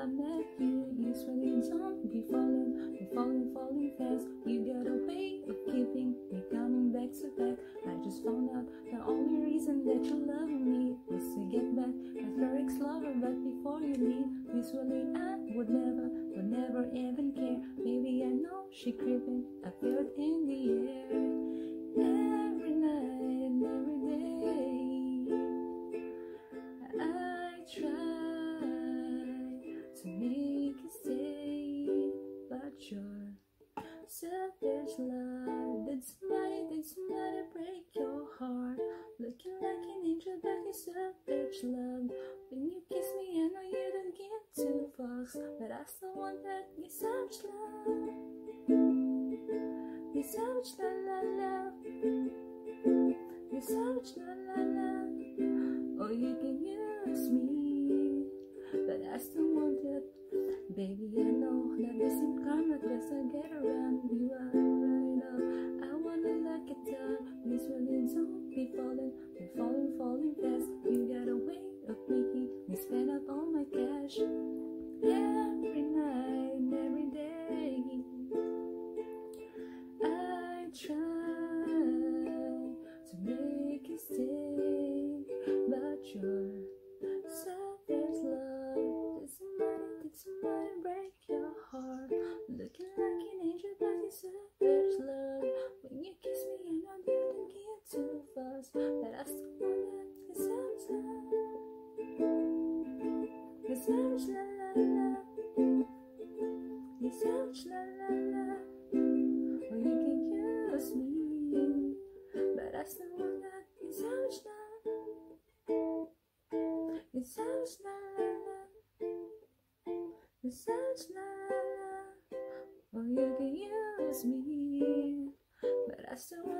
I met you, you really don't be falling, be falling, falling fast. You got a way of keeping me coming back to back. I just found out the only reason that you love me was to get back at your ex-lover. But before you leave, visually I would never, would never even care. Maybe I know she creeping, I feel it in the air. Selfish love. When you kiss me, I know you don't get too fast, but I still want that you savage love. Savage la la la. Savage la la la. Or you can use me, but I still want it. Baby, I know that this ain't karma cause I get around Every night every day. I try to make you stay, but you're selfish love. Did somebody, did somebody break your heart? Looking like Savage la la la. Savage la la la. Or you can use me, but I still want that love. You savage la la la. Savage la la la. Or you can use me, but I still want